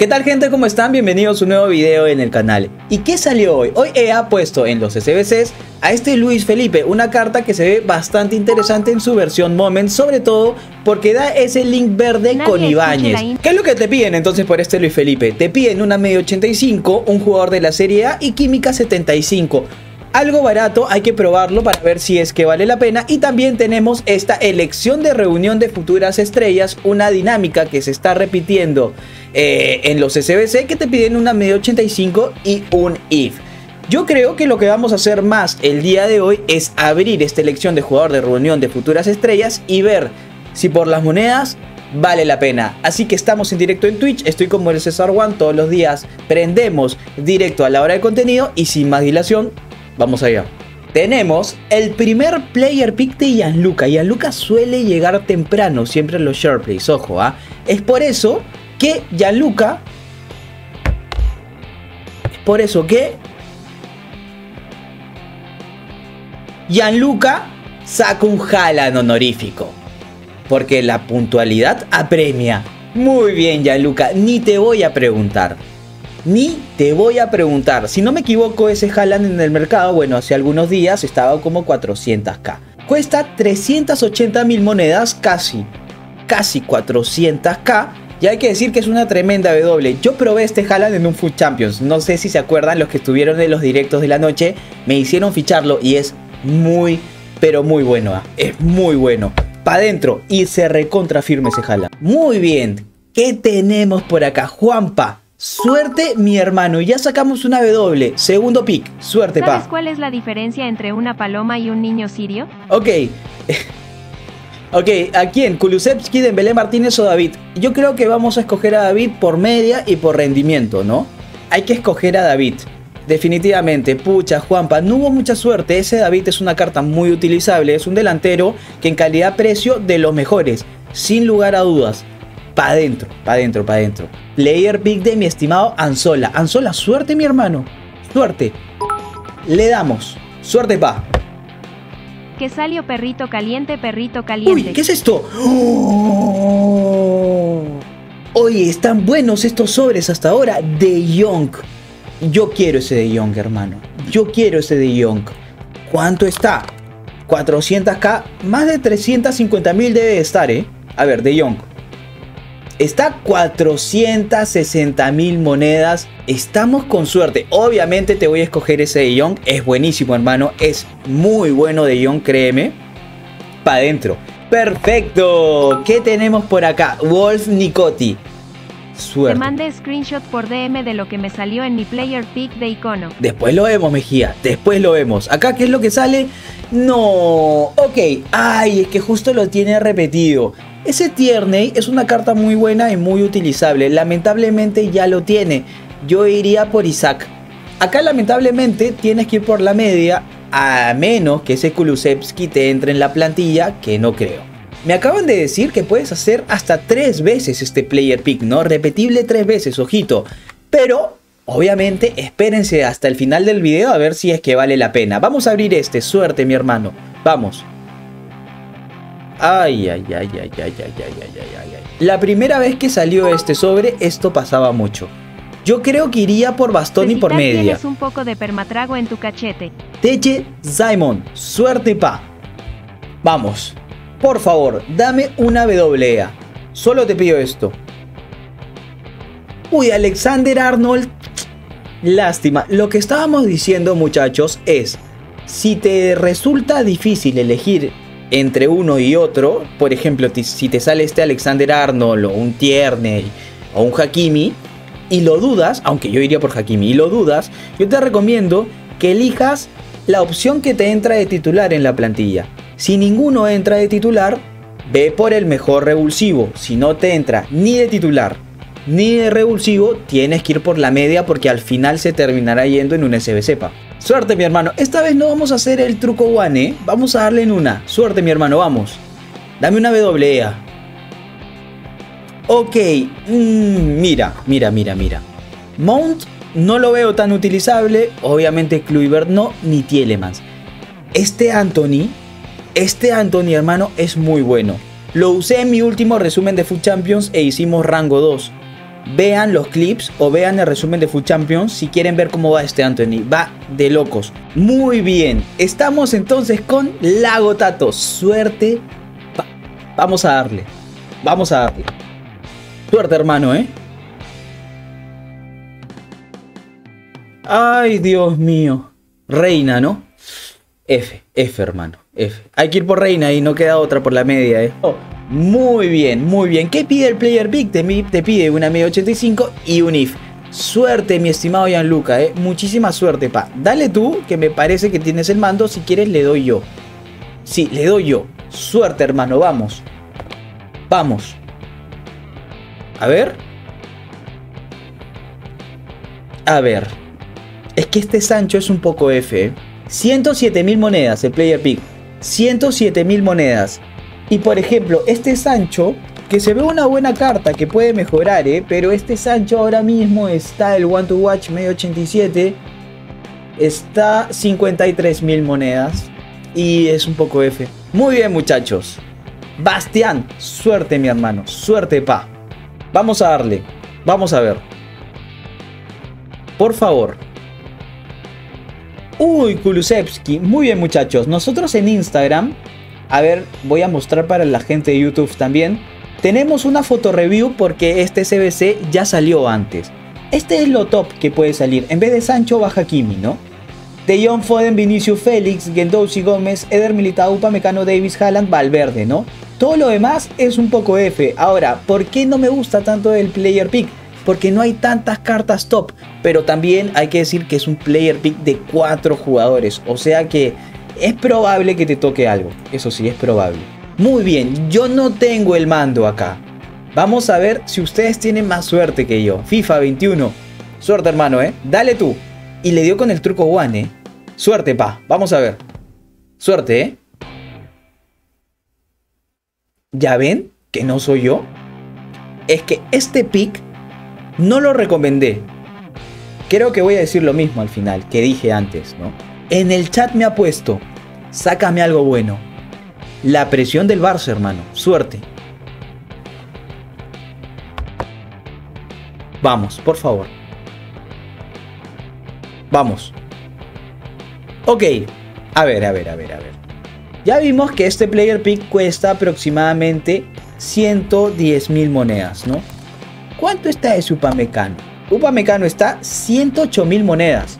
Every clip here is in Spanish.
¿Qué tal gente? ¿Cómo están? Bienvenidos a un nuevo video en el canal. ¿Y qué salió hoy? Hoy EA puesto en los SBCs a este Luis Felipe, una carta que se ve bastante interesante en su versión Moment, sobre todo porque da ese link verde con Ibáñez. ¿Qué es lo que te piden entonces por este Luis Felipe? Te piden una media 85, un jugador de la Serie A y Química 75 algo barato, hay que probarlo para ver si es que vale la pena. Y también tenemos esta elección de reunión de futuras estrellas, una dinámica que se está repitiendo eh, en los SBC que te piden una media 85 y un IF. Yo creo que lo que vamos a hacer más el día de hoy es abrir esta elección de jugador de reunión de futuras estrellas y ver si por las monedas vale la pena. Así que estamos en directo en Twitch, estoy como el César One todos los días, prendemos directo a la hora de contenido y sin más dilación Vamos allá. Tenemos el primer player pick de Gianluca. Gianluca suele llegar temprano siempre en los share plays, ojo, ¿ah? Es por eso que Gianluca... Es por eso que... Gianluca saca un Jalan honorífico. Porque la puntualidad apremia. Muy bien, Gianluca, ni te voy a preguntar ni te voy a preguntar. Si no me equivoco, ese Haaland en el mercado, bueno, hace algunos días estaba como 400k. Cuesta 380 mil monedas, casi, casi 400k. Y hay que decir que es una tremenda W. Yo probé este Haaland en un Food Champions. No sé si se acuerdan los que estuvieron en los directos de la noche. Me hicieron ficharlo y es muy, pero muy bueno. ¿ah? Es muy bueno. Pa' adentro y se recontra firme ese Haaland. Muy bien. ¿Qué tenemos por acá? Juanpa. Suerte, mi hermano. Ya sacamos una W. Segundo pick. Suerte, ¿Sabes cuál es la diferencia entre una paloma y un niño sirio? Ok. ok, ¿a quién? ¿Kulusevski, Dembélé Martínez o David? Yo creo que vamos a escoger a David por media y por rendimiento, ¿no? Hay que escoger a David. Definitivamente, pucha, Juanpa, no hubo mucha suerte. Ese David es una carta muy utilizable. Es un delantero que en calidad-precio de los mejores. Sin lugar a dudas pa' adentro, pa' adentro, pa' adentro. Player big de mi estimado Anzola. Anzola, suerte mi hermano. Suerte. Le damos. Suerte pa. Que salió perrito caliente, perrito caliente. Uy, ¿qué es esto? ¡Oh! Oye, están buenos estos sobres hasta ahora. De Young. Yo quiero ese de Young, hermano. Yo quiero ese de Young. ¿Cuánto está? 400k. Más de 350 mil debe estar, ¿eh? A ver, de Young. Está 460 mil monedas. Estamos con suerte. Obviamente te voy a escoger ese de Young. Es buenísimo, hermano. Es muy bueno de Young, créeme. Para adentro. Perfecto. ¿Qué tenemos por acá? Wolf Nicotti. Suerte. Te mandé screenshot por DM de lo que me salió en mi player pick de icono. Después lo vemos, Mejía. Después lo vemos. Acá, ¿qué es lo que sale? No. Ok. Ay, es que justo lo tiene repetido. Ese Tierney es una carta muy buena y muy utilizable. Lamentablemente ya lo tiene. Yo iría por Isaac. Acá lamentablemente tienes que ir por la media a menos que ese Kulusevski te entre en la plantilla, que no creo. Me acaban de decir que puedes hacer hasta tres veces este player pick, ¿no? Repetible tres veces, ojito. Pero, obviamente, espérense hasta el final del video a ver si es que vale la pena. Vamos a abrir este, suerte mi hermano. Vamos. Ay, ay, ay, ay, ay, ay, ay, ay, ay, ay. La primera vez que salió este sobre, esto pasaba mucho. Yo creo que iría por bastón y por media. Tienes un poco de permatrago en tu cachete. Teche Simon, suerte pa. Vamos. Por favor, dame una WA. Solo te pido esto. Uy, Alexander Arnold. Lástima. Lo que estábamos diciendo, muchachos, es si te resulta difícil elegir entre uno y otro, por ejemplo, si te sale este Alexander Arnold o un Tierney o un Hakimi y lo dudas, aunque yo iría por Hakimi y lo dudas, yo te recomiendo que elijas la opción que te entra de titular en la plantilla. Si ninguno entra de titular, ve por el mejor revulsivo. Si no te entra ni de titular ni de revulsivo, tienes que ir por la media porque al final se terminará yendo en un SBC. Suerte mi hermano, esta vez no vamos a hacer el truco one, ¿eh? Vamos a darle en una. Suerte mi hermano, vamos. Dame una WA. Ok, mm, mira, mira, mira, mira. Mount no lo veo tan utilizable, obviamente Kluivert no, ni Tielemans. Este Anthony, este Anthony hermano es muy bueno. Lo usé en mi último resumen de Food Champions e hicimos rango 2. Vean los clips o vean el resumen de Food Champions si quieren ver cómo va este Anthony. Va de locos. Muy bien. Estamos entonces con Lago Tato. Suerte. Vamos a darle. Vamos a darle. Suerte, hermano, ¿eh? Ay, Dios mío. Reina, ¿no? F, F, hermano. F. Hay que ir por reina y no queda otra por la media, ¿eh? Oh, muy bien, muy bien. ¿Qué pide el Player Big? Te, pide una media 85 y un if. Suerte, mi estimado Gianluca, ¿eh? Muchísima suerte, pa. Dale tú, que me parece que tienes el mando. Si quieres, le doy yo. Sí, le doy yo. Suerte, hermano, vamos. Vamos. A ver. A ver. Es que este Sancho es un poco F, ¿eh? 107 mil monedas el Player Pick. 107 mil monedas. Y por ejemplo, este Sancho, que se ve una buena carta que puede mejorar, ¿eh? pero este Sancho ahora mismo está el One to Watch medio 87. Está 53 mil monedas. Y es un poco F. Muy bien, muchachos. Bastián, suerte, mi hermano. Suerte, pa. Vamos a darle. Vamos a ver. Por favor, Uy, Kulusevski. Muy bien, muchachos. Nosotros en Instagram, a ver, voy a mostrar para la gente de YouTube también. Tenemos una foto review porque este CBC ya salió antes. Este es lo top que puede salir. En vez de Sancho, baja Kimi, ¿no? De John Foden, Vinicius Félix, Gendouzi Gómez, Eder Militao, Upamecano, Davis, Haaland, Valverde, ¿no? Todo lo demás es un poco F. Ahora, ¿por qué no me gusta tanto el player pick? porque no hay tantas cartas top, pero también hay que decir que es un player pick de 4 jugadores, o sea que es probable que te toque algo, eso sí, es probable. Muy bien, yo no tengo el mando acá. Vamos a ver si ustedes tienen más suerte que yo. FIFA 21. Suerte, hermano, ¿eh? Dale tú. Y le dio con el truco one, ¿eh? Suerte, pa. Vamos a ver. Suerte, ¿eh? ¿Ya ven que no soy yo? Es que este pick no lo recomendé. Creo que voy a decir lo mismo al final que dije antes, ¿no? En el chat me ha puesto, sácame algo bueno. La presión del Barça, hermano. Suerte. Vamos, por favor. Vamos. Ok. A ver, a ver, a ver, a ver. Ya vimos que este player pick cuesta aproximadamente 110 mil monedas, ¿no? ¿Cuánto está ese Upamecano? Upamecano está 108 mil monedas.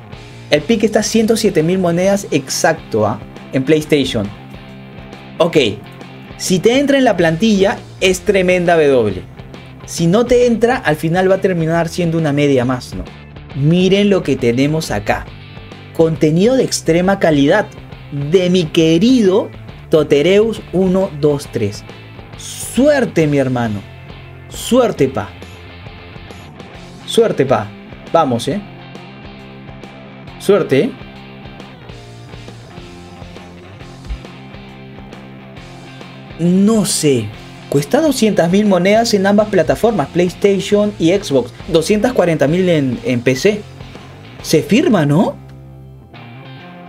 El pick está 107 mil monedas exacto ¿ah? En PlayStation. Ok, si te entra en la plantilla es tremenda W. Si no te entra, al final va a terminar siendo una media más, ¿no? Miren lo que tenemos acá. Contenido de extrema calidad de mi querido Totereus 123. Suerte, mi hermano. Suerte, pa. Suerte, pa. Vamos, ¿eh? Suerte, ¿eh? No sé. Cuesta 200.000 monedas en ambas plataformas, PlayStation y Xbox. 240.000 en, en PC. Se firma, ¿no?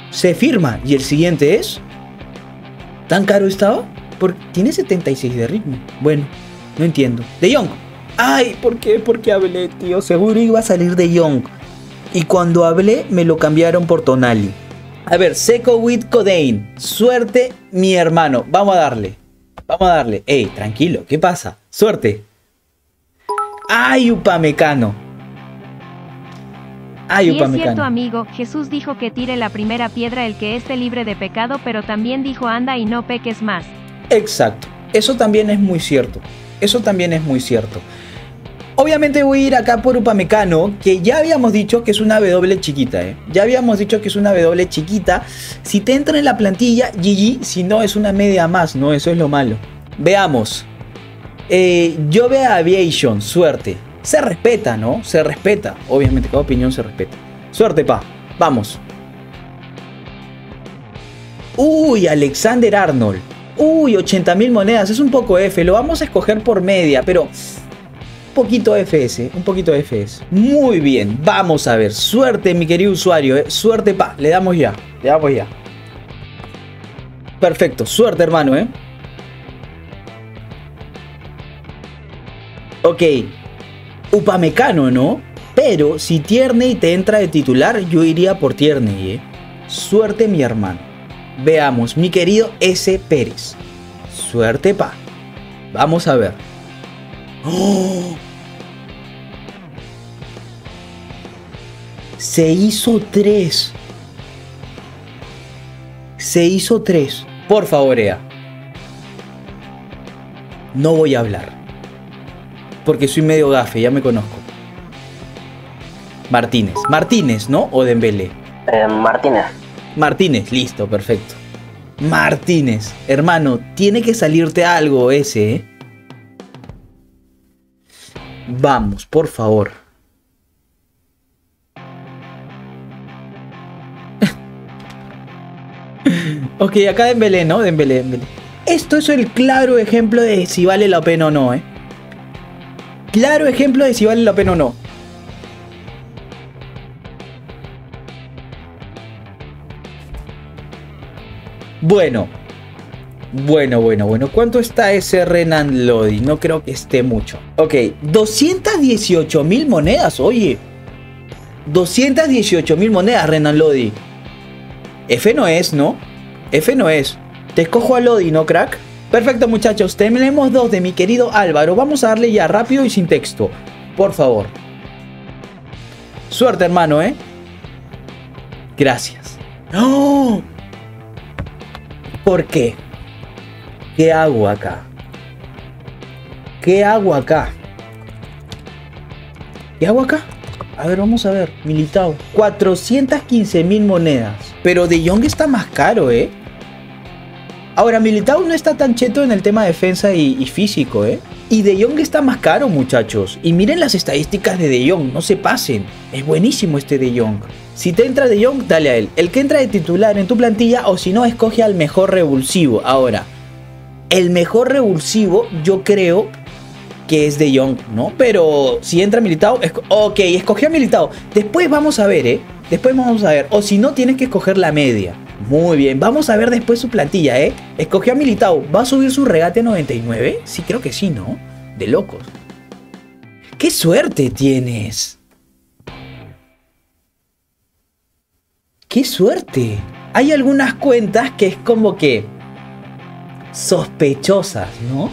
Se firma. ¿Y el siguiente es? ¿Tan caro estaba? Porque tiene 76 de ritmo. Bueno, no entiendo. De Young. Ay, ¿por qué? Porque hablé, tío. Seguro iba a salir de Young. Y cuando hablé, me lo cambiaron por Tonali. A ver, Seco with Codain. Suerte, mi hermano. Vamos a darle. Vamos a darle. Ey, tranquilo. ¿Qué pasa? Suerte. Ay, Upamecano. Ay, Upamecano. es cierto, amigo. Jesús dijo que tire la primera piedra el que esté libre de pecado, pero también dijo anda y no peques más. Exacto. Eso también es muy cierto. Eso también es muy cierto. Obviamente voy a ir acá por Upamecano, que ya habíamos dicho que es una W chiquita, ¿eh? Ya habíamos dicho que es una W chiquita. Si te entra en la plantilla, GG, si no es una media más, ¿no? Eso es lo malo. Veamos. Eh, yo veo a Aviation, suerte. Se respeta, ¿no? Se respeta. Obviamente, cada opinión se respeta. Suerte, pa. Vamos. Uy, Alexander Arnold. Uy, 80 mil monedas. Es un poco F. Lo vamos a escoger por media, pero poquito FS, un poquito FS. Muy bien, vamos a ver. Suerte, mi querido usuario, ¿eh? suerte, pa. Le damos ya, le damos ya. Perfecto, suerte, hermano, ¿eh? Ok. Upamecano, ¿no? Pero si Tierney te entra de titular, yo iría por Tierney, ¿eh? Suerte, mi hermano. Veamos, mi querido S. Pérez. Suerte, pa. Vamos a ver. ¡Oh! Se hizo tres. Se hizo tres. Por favor, Ea. No voy a hablar. Porque soy medio gafe, ya me conozco. Martínez. Martínez, ¿no? O Dembélé. Eh, Martínez. Martínez, listo, perfecto. Martínez, hermano, tiene que salirte algo ese, ¿eh? Vamos, por favor. ok, acá Dembélé, ¿no? Dembélé, Dembélé. Esto es el claro ejemplo de si vale la pena o no, ¿eh? Claro ejemplo de si vale la pena o no. Bueno. Bueno, bueno, bueno. ¿Cuánto está ese Renan Lodi? No creo que esté mucho. Ok, 218 mil monedas, oye. 218 mil monedas, Renan Lodi. F no es, ¿no? F no es. Te escojo a Lodi, ¿no, crack? Perfecto, muchachos. Tenemos dos de mi querido Álvaro. Vamos a darle ya rápido y sin texto. Por favor. Suerte, hermano, ¿eh? Gracias. ¡No! ¿Por qué? ¿Qué hago acá? ¿Qué hago acá? ¿Qué hago acá? A ver, vamos a ver. Militao. 415 mil monedas. Pero De Jong está más caro, ¿eh? Ahora, Militao no está tan cheto en el tema defensa y, y, físico, ¿eh? Y De Jong está más caro, muchachos. Y miren las estadísticas de De Jong, no se pasen. Es buenísimo este De Jong. Si te entra De Jong, dale a él. El que entra de titular en tu plantilla o si no, escoge al mejor revulsivo. Ahora, el mejor revulsivo yo creo que es De Jong, ¿no? Pero si entra Militao, es ok, escogió a Militao. Después vamos a ver, ¿eh? Después vamos a ver. O si no, tienes que escoger la media. Muy bien, vamos a ver después su plantilla, ¿eh? Escogió a Militao. ¿Va a subir su regate a 99? Sí, creo que sí, ¿no? De locos. ¡Qué suerte tienes! ¡Qué suerte! Hay algunas cuentas que es como que sospechosas, ¿no?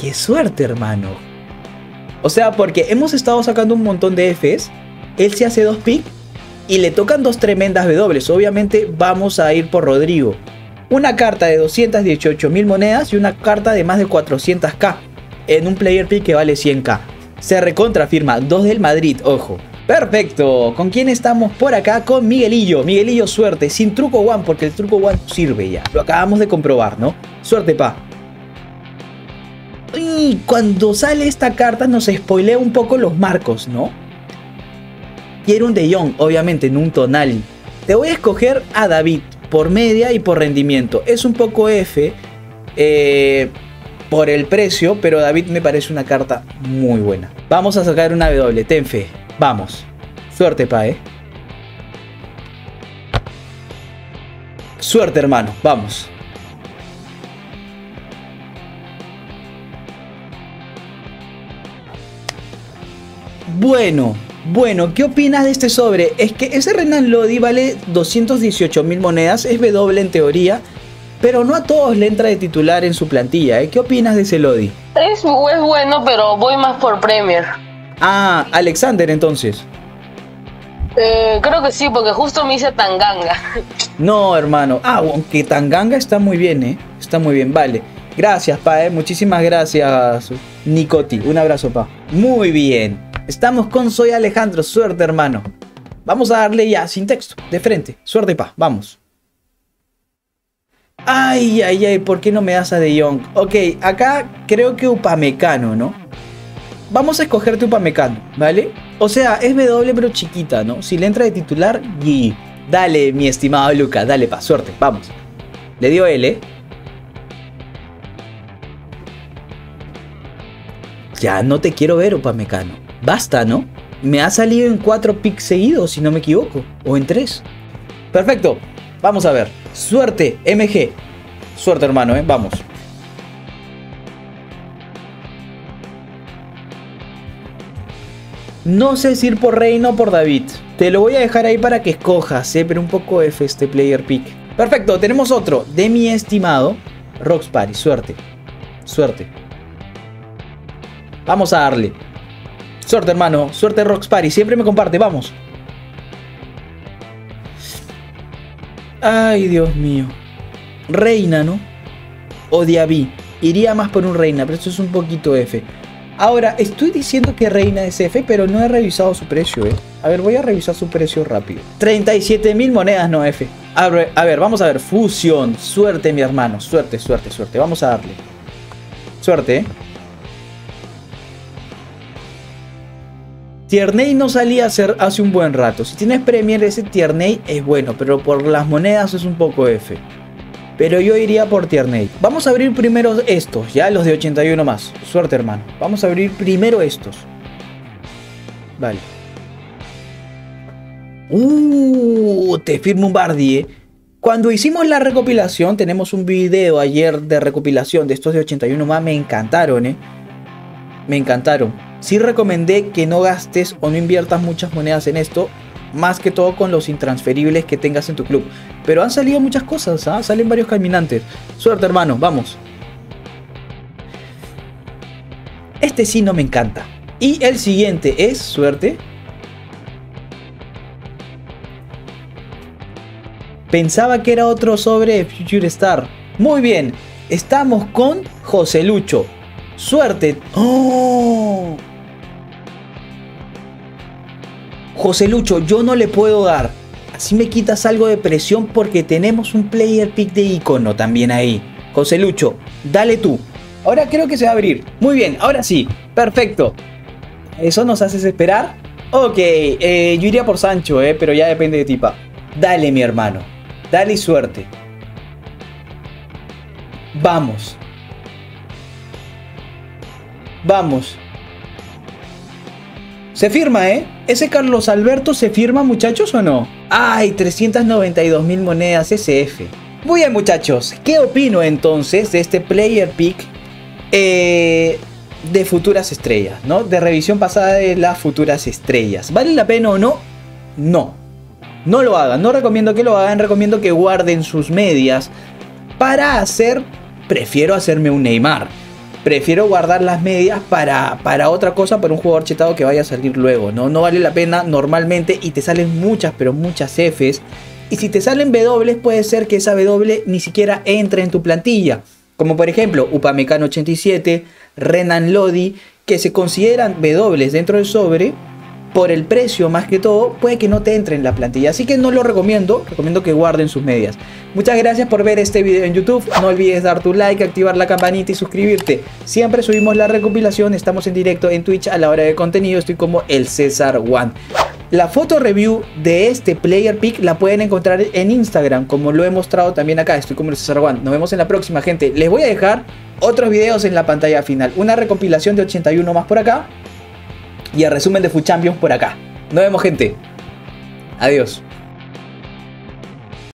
¡Qué suerte, hermano! O sea, porque hemos estado sacando un montón de Fs, él se hace dos picks y le tocan dos tremendas W. Obviamente vamos a ir por Rodrigo. Una carta de 218 mil monedas y una carta de más de 400k en un player pick que vale 100k. Se recontrafirma, dos del Madrid, ojo. Perfecto, ¿con quién estamos por acá? Con Miguelillo, Miguelillo suerte, sin truco one porque el truco one sirve ya, lo acabamos de comprobar, ¿no? Suerte pa. Y cuando sale esta carta nos spoilea un poco los marcos, ¿no? Quiero un De Jong, obviamente, en un tonal. Te voy a escoger a David por media y por rendimiento. Es un poco F eh, por el precio, pero David me parece una carta muy buena. Vamos a sacar una W, ten fe. Vamos. Suerte, pa, eh. Suerte, hermano. Vamos. Bueno, bueno, ¿qué opinas de este sobre? Es que ese Renan Lodi vale 218 mil monedas, es W en teoría, pero no a todos le entra de titular en su plantilla. ¿eh? ¿Qué opinas de ese Lodi? Es, es bueno, pero voy más por Premier. Ah, Alexander entonces. Eh, creo que sí, porque justo me hice Tanganga. No, hermano. Ah, aunque Tanganga está muy bien, ¿eh? Está muy bien, vale. Gracias, pa, ¿eh? Muchísimas gracias, Nicoti. Un abrazo, pa. Muy bien. Estamos con Soy Alejandro. Suerte, hermano. Vamos a darle ya, sin texto, de frente. Suerte, pa. Vamos. Ay, ay, ay, ¿por qué no me das a De Jong? Ok, acá creo que Upamecano, ¿no? Vamos a escogerte Upamecano, ¿vale? O sea, es W pero chiquita, ¿no? Si le entra de titular, y Dale, mi estimado Luca, dale, pa, suerte, vamos. Le dio L. Ya no te quiero ver, Upamecano. Basta, ¿no? Me ha salido en cuatro picks seguidos, si no me equivoco. O en tres. Perfecto. Vamos a ver. Suerte, MG. Suerte, hermano, ¿eh? Vamos. No sé si ir por Reina o por David. Te lo voy a dejar ahí para que escojas, ¿eh? pero un poco F este player pick. Perfecto, tenemos otro de mi estimado Rox. Suerte. Suerte. Vamos a darle. Suerte, hermano. Suerte, Rox. Siempre me comparte. Vamos. Ay, Dios mío. Reina, ¿no? O Diaby. Iría más por un reina, pero esto es un poquito F. Ahora, estoy diciendo que reina es F, pero no he revisado su precio, ¿eh? A ver, voy a revisar su precio rápido. 37 mil monedas, no F. A ver, a ver, vamos a ver. Fusión. Suerte, mi hermano. Suerte, suerte, suerte. Vamos a darle. Suerte, ¿eh? Tierney no salía a hacer hace un buen rato. Si tienes Premier, ese Tierney es bueno, pero por las monedas es un poco F. Pero yo iría por Tierney. Vamos a abrir primero estos, ya los de 81 más. Suerte, hermano. Vamos a abrir primero estos. Vale. Uh, te firmo un Bardi, eh. Cuando hicimos la recopilación, tenemos un video ayer de recopilación de estos de 81 más. Me encantaron, eh. Me encantaron sí recomendé que no gastes o no inviertas muchas monedas en esto, más que todo con los intransferibles que tengas en tu club. Pero han salido muchas cosas, ¿ah? salen varios caminantes. Suerte hermano, vamos. Este sí no me encanta. Y el siguiente es, suerte. Pensaba que era otro sobre Future Star. Muy bien, estamos con José Lucho. Suerte. ¡Oh! José Lucho, yo no le puedo dar. Así me quitas algo de presión porque tenemos un player pick de icono también ahí. José Lucho, dale tú. Ahora creo que se va a abrir. Muy bien, ahora sí. Perfecto. ¿Eso nos haces esperar? Ok, eh, yo iría por Sancho, eh, pero ya depende de tipa. Dale, mi hermano. Dale suerte. Vamos. Vamos. Se firma, ¿eh? ¿Ese Carlos Alberto se firma, muchachos, o no? ¡Ay! 392 mil monedas SF. Muy bien, muchachos. ¿Qué opino entonces de este player pick eh, de futuras estrellas, ¿no? De revisión pasada de las futuras estrellas. ¿Vale la pena o no? No. No lo hagan. No recomiendo que lo hagan. Recomiendo que guarden sus medias para hacer. Prefiero hacerme un Neymar prefiero guardar las medias para, para otra cosa, para un jugador chetado que vaya a salir luego, ¿no? No vale la pena normalmente y te salen muchas, pero muchas Fs. Y si te salen W, puede ser que esa W ni siquiera entre en tu plantilla. Como por ejemplo, Upamecano 87, Renan Lodi, que se consideran W dentro del sobre, por el precio más que todo, puede que no te entre en la plantilla. Así que no lo recomiendo, recomiendo que guarden sus medias. Muchas gracias por ver este video en YouTube. No olvides dar tu like, activar la campanita y suscribirte. Siempre subimos la recopilación, estamos en directo en Twitch a la hora de contenido. Estoy como el César One. La foto review de este player pick la pueden encontrar en Instagram, como lo he mostrado también acá. Estoy como el César One. Nos vemos en la próxima, gente. Les voy a dejar otros videos en la pantalla final. Una recopilación de 81 más por acá y el resumen de Food Champions por acá. Nos vemos, gente. Adiós.